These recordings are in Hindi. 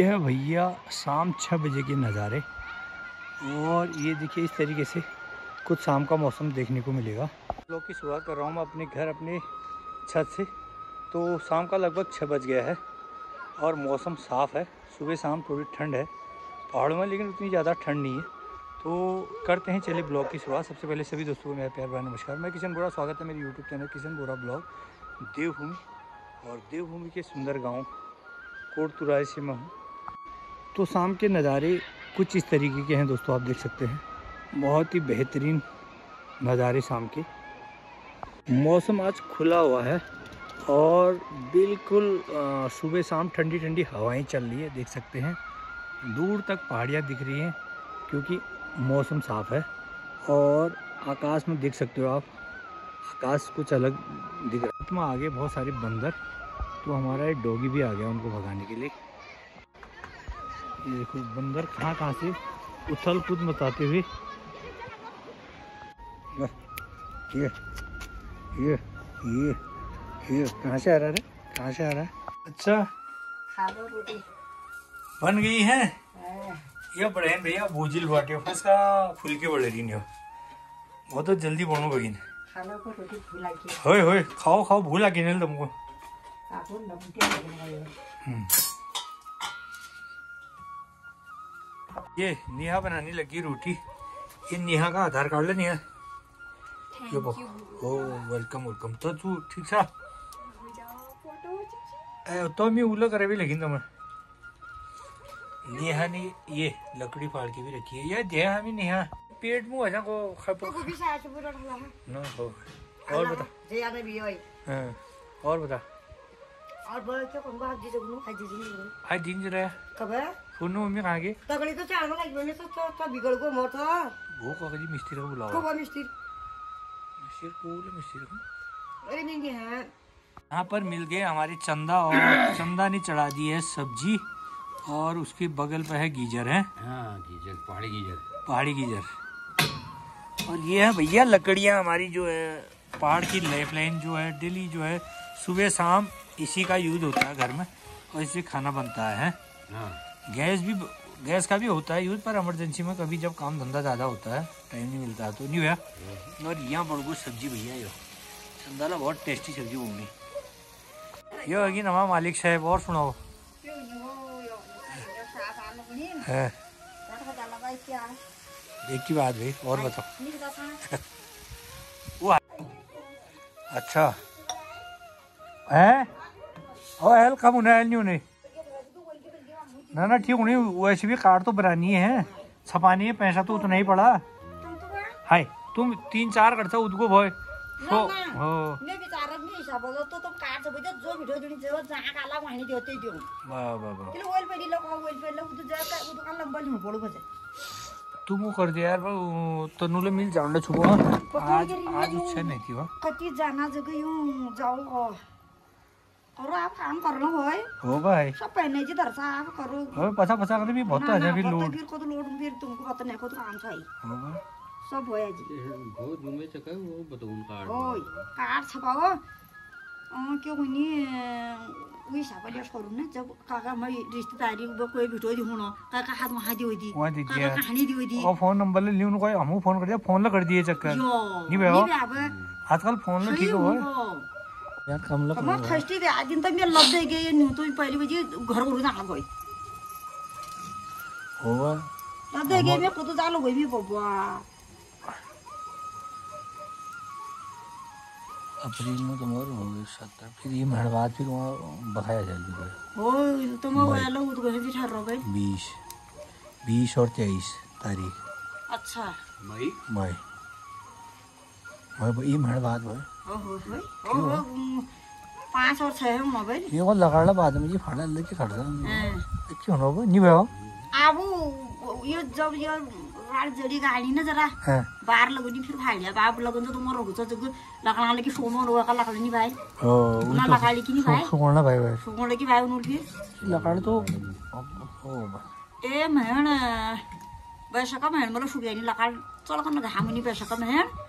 ये है भैया शाम छः बजे के नज़ारे। और ये देखिए इस तरीके से कुछ शाम का मौसम देखने को मिलेगा। लोग की शुरुआत कर रहा हूँ मैं अपने घर, अपने छत से। तो शाम का लगभग छः बज गया है और मौसम साफ़ है। सुबह शाम थोड़ी ठंड है। पहाड़ों में लेकिन उतनी ज़्यादा ठंड नहीं है। तो करते हैं चलिए ब्लॉग की शुरुआत। सबसे पहले सभी दोस्तों को मेरा प्यार भाई नमस्कार। मैं किशन बोरा, स्वागत है मेरे YouTube channel Kishan Bora blog. Devbhoomi और देवभूमि के सुंदर गाँव कोट तुराई से मैं हूँ। तो शाम के नज़ारे कुछ इस तरीके के हैं दोस्तों, आप देख सकते हैं। बहुत ही बेहतरीन नज़ारे शाम के। मौसम आज खुला हुआ है और बिल्कुल सुबह शाम ठंडी ठंडी हवाएँ चल रही है, देख सकते हैं। दूर तक पहाड़ियाँ दिख रही हैं क्योंकि मौसम साफ़ है और आकाश में देख सकते हो आप, आकाश कुछ अलग दिख रहा है। आगे बहुत सारे बंदर तो हमारा एक डॉगी भी आ गया उनको भगाने के लिए। ये देखो बंदर कहाँ कहाँ से उछल कूद मचाते हुए। ये ये ये ये कहाँ से आ रहा है कहाँ से आ रहा है? अच्छा। खा लो रोटी। बन गई है? हाँ, ये बड़े भैया भूजिल बाटे। उसका फुलके बड़े रही नहीं हो। बहुत तो जल्दी बनो बगिन। खा को रोटी फुला के। होय होय खाओ खाओ भूला कि तुमको। आपको नमके लगाओ हम्म। ये नेहा बनाने लगी रोटी। ये नेहा का आधार कार्ड ले नेहा। ये ओ वेलकम वेलकम तो तू ठीक सा तो मी उलं करावी लगीन तुम्हें नेहा ने ये लकड़ी फाड़ के भी रखी है। ये दे हमें नेहा। पेट मुँह ऐसा को खप भी साथ पूरा ढला ना। हो। और बता। जे आने भी होई हाँ, और बता। और बोल के कौन बात जी जगनु आज दिन जरा कब फ़ोन मम्मी कहाँ गए तगड़ी तो चाल में लगी तो तो तो बिगड़ को मोर था वो काका जी मिस्त्री को बुलाओ को मिस्त्री। मिस्त्री को बोले मिस्त्री को अरे नहीं नहीं है यहाँ पर मिल गए हमारे चंदा और चंदा ने चढ़ा दी है सब्ज़ी और उसके बगल पर है गीजर है? हाँ गीजर पहाड़ी गीजर। पहाड़ी गीजर। और ये है भैया लकड़ियाँ हमारी जो है पहाड़ की लाइफ लाइन जो है डेली जो है सुबह शाम इसी का यूज़ होता है घर में और इससे खाना बनता है? हाँ। गैस भी गैस का भी होता है यूज़ पर इमरजेंसी में कभी जब काम धंधा ज़्यादा होता है टाइम नहीं मिलता है तो नहीं भैया? और यहाँ बड़गू सब्ज़ी भैया यो। चंदाला बहुत टेस्टी सब्ज़ी होंगी यो होगी नमा मालिक साहब और सुनाओ। है। एक की बात भाई और बताओ। अच्छा। है? ओ हेल कम होने हेल नहीं होने? ना ना ठीक होनी वैसे भी कार तो बनानी है। छपानी है पैसा तो उतना ही पड़ा। तो हाय तुम तीन चार करता उदको भय। सो ना, हो मी विचारत नाही हिसाबाला तो तो जो व्हिडिओ जेव्हा देऊ तिला ओइल पेडी लोक ओइल पेडी लोक तू जा का दुकान लंबा लिहून पडू बजे तुम वो कर दे यार वो तनुले मिल सुबह आज आज इच्छा नहीं थी कति जाना जगह जाऊ हो करू आप काम करणं होय हो भाई सब पहनायची दरसा आप करू हो पता पता करते भी बहुत अच्छा फिर लोड फिर को तो लोड फिर तुमको पता नहीं को तो काम चाहिए हो। सब होय जी चका वो कार्ड होय काढ छपाव अं क्यों कोनी उही सापले करू ना जब काका मैं रिश्तेदारी न काका हात में हादी काका कहानी दी फोन नंबर ले लियो कोई हमू फोन कर दिया फोन ला कर दिए चक्कर यो अब आजकल फोन ला ठीक हो मग फ़र्स्ट आधी तर मी लब्ध गे निघतो पहिली म्हणजे घर करून चांगला गोय हो लब्ध गे मी कुठं झालो गोय मी बाबा अप्रैल में तुम्हारे हो गए सत्तर फिर ये महीने बाद फिर वहाँ बकाया जल्दी गए हो तर मग वयाला उद्घाटन ठरलं बाई बीस। बीस और तेईस तारीख। अच्छा। मई? मई। मई ये महीने बाद भाई पाच वर्ष आहे मोबाईल ये को लगाड़ा बाद में ये फाड़ा लेके खड़ा क्यों ना वो नहीं भाई अब यो जब यो राड जडी गाडी ना जरा हाँ बार लगनी फिर फाड्या बाप लगन तर तुम्हाला रोगचं जग लग्नाला की सोमो रोगा लागला नाही बाय ओ पुन्हा लगाली की नाही बाय सुगोना भाई भाई सोमोला की बाय उन्होंने फिर लगाड़ तो हो बा। ए म्हण बैसका म्हण मला सुग्यानी लकाळ चला का घामुनी बैसका म्हण देवच आता म्हण म्हण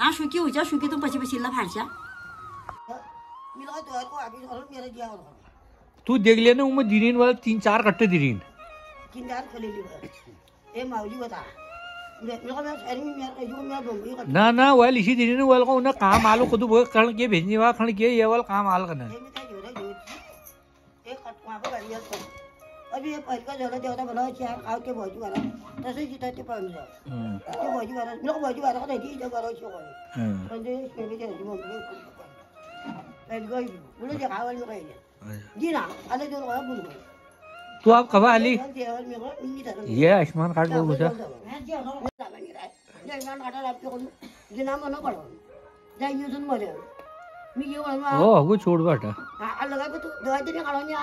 हाँ सुकी हो जा सुकी तो पछि पछि ला फाड्छ तू देख लिया ना उमें दिरीन वाला तीन चार कट्टे दिरीन किंदार खोलेली भर ए माऊली होता मेरे को मैं शहर में मेरे जो मैं डोंगरी का ना ना वाल इसी दिरीन वाल को उन्हें काम आलो कदू वो कर्ण के भेजने वाला कर्ण के ये वाला काम आल करना। ए में था जोरे जो एक कट वहाँ पर गाड़ी है अभी ये पहले का जोरे देवता चार आउ के भौजी वाला तसे जीता ते पाउन जा के भौजी वाला मेरे को भौजी वाला का दी जो करो छो को कंदे के के जो मो पहले गई बोले जे खावल में गई जी ना अले जो को बोल तू आप कब आली? ये आयुष्मान कार्ड को? पूछा हो? जागा नहीं मैं को जिना मनो पड़ो जा यूजन मरे। मी ये वाला ओ हगू छोड़ बाटा à lỡ cái đợi tới nó còn nha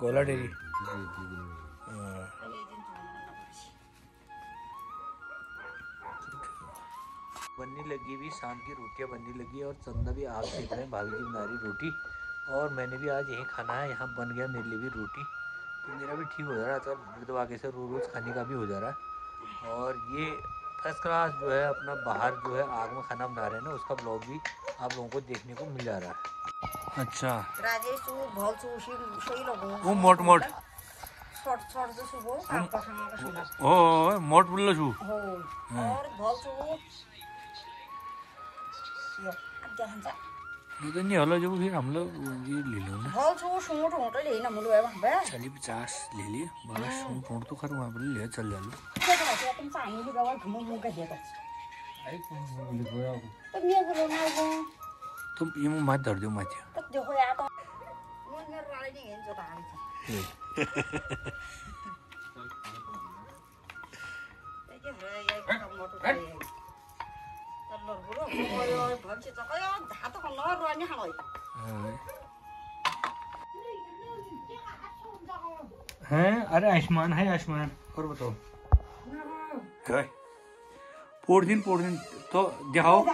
गोला डेरी। तू बनने लगी भी शाम की रोटियाँ बनने लगी और चंदा भी आग देख रहे हैं भाभी जी बना रही रोटी। और मैंने भी आज यहीं खाना है यहाँ बन गया मेरे लिए भी रोटी। तो मेरा भी ठीक हो जा रहा है तो दबा के से रोज़ रोज़ खाने का भी हो जा रहा है। और ये फ़र्स्ट क्लास जो है अपना बाहर जो है आग में खाना बना रहे हैं ना उसका ब्लॉग भी आप लोगों को देखने को मिल जा रहा है। अच्छा। राजेश छु भल छु सी सोही लगो वो मोट मोट। शॉर्ट शॉर्ट जो सुबो आपका खाना का सुबह ओ मोट बोल छू हो। और भल छु यो अब जहाँ जा। नहीं तो नहीं हलो जो फिर हम लोग ये ले लो ना। भल छु सुँगुर ढोँटो ल्याइन मुलु है भन्छ चालीस पचास ले लिए बस फ़ोन तो खर वहाँ पर ले लिया, चल जा लो। त्यो त भन्छ तुम चाहिँ लुगा वा घुमु मुका दिएको त। मेरो कुरो नआएको तुम ये मुँह मत दर्द दो मत। त देखो त राले त त हैं? अरे आयुष्मान है आयुष्मान। और बताओ। है पोर दिन पोर दिन। तो दिखाओ। तो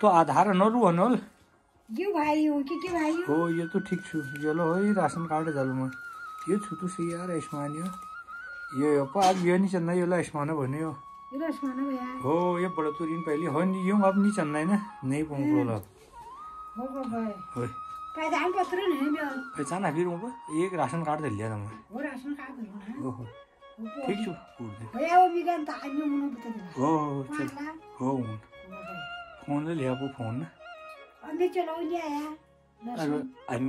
तो आधार अनोल अनोल। ये भाई हो? कि के भाई हो? ये तो ठीक छु। चलो हो ये राशन कार्ड चालू में। ये छु तो सही यार आयुष्मान यो। ये यो पा आज यो नहीं चलना यो ला आयुष्मान भन्यो यो ये रसमाना भैया हो ये बड़ो तो दिन पहले हो नहीं यूँ अब नहीं चलना है ना? नहीं बोला हो। भाई हो पहचान पत्र नहीं पहचान एक राशन कार्ड दे लिया तुमने वो राशन कार्ड है। ना ओहो ठीक छु भैया वो बिगन ता अन्य मुनो बता दे हो। चल। हो। फ़ोन ले लिया वो फ़ोन ना। अन्य चलो ले आया।